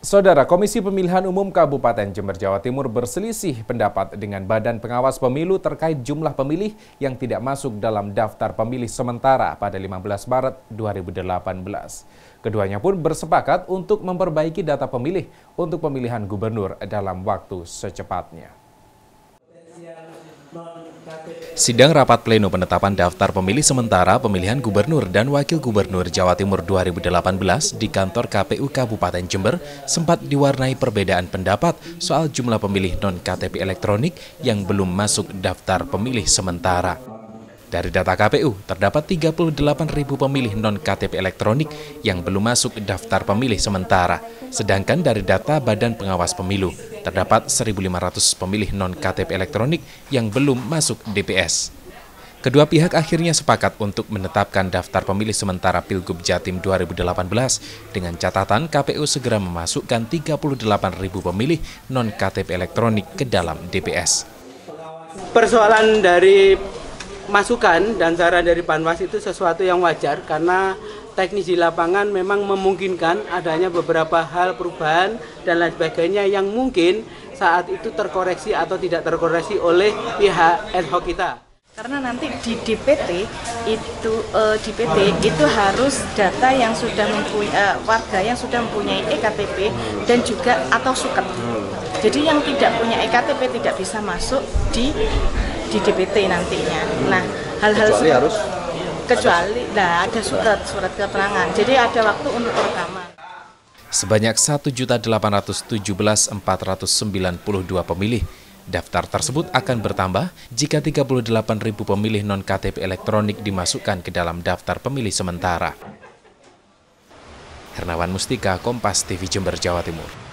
Saudara Komisi Pemilihan Umum Kabupaten Jember Jawa Timur berselisih pendapat dengan Badan Pengawas Pemilu terkait jumlah pemilih yang tidak masuk dalam daftar pemilih sementara pada 15 Maret 2018. Keduanya pun bersepakat untuk memperbaiki data pemilih untuk pemilihan gubernur dalam waktu secepatnya. Sidang rapat pleno penetapan daftar pemilih sementara pemilihan gubernur dan wakil gubernur Jawa Timur 2018 di kantor KPU Kabupaten Jember sempat diwarnai perbedaan pendapat soal jumlah pemilih non-KTP elektronik yang belum masuk daftar pemilih sementara. Dari data KPU, terdapat 38 ribu pemilih non-KTP elektronik yang belum masuk daftar pemilih sementara. Sedangkan dari data Badan Pengawas Pemilu, terdapat 1.500 pemilih non-KTP elektronik yang belum masuk DPS. Kedua pihak akhirnya sepakat untuk menetapkan daftar pemilih sementara Pilgub Jatim 2018 dengan catatan KPU segera memasukkan 38 ribu pemilih non-KTP elektronik ke dalam DPS. Persoalan dari masukan dan saran dari Panwas itu sesuatu yang wajar karena teknis di lapangan memang memungkinkan adanya beberapa hal perubahan dan lain sebagainya yang mungkin saat itu terkoreksi atau tidak terkoreksi oleh pihak ad hoc kita. Karena nanti di DPT itu eh, DPT itu harus data yang sudah mempunyai uh, warga yang sudah mempunyai ektp dan juga atau suket. Jadi yang tidak punya ektp tidak bisa masuk di di DPT nantinya. Nah, hal-hal kecuali harus kecuali nah ada surat surat keterangan. Jadi ada waktu untuk rekaman. Sebanyak 1.817.492 pemilih. Daftar tersebut akan bertambah jika 38.000 pemilih non-KTP elektronik dimasukkan ke dalam daftar pemilih sementara. Hernawan Mustika, Kompas TV Jember, Jawa Timur.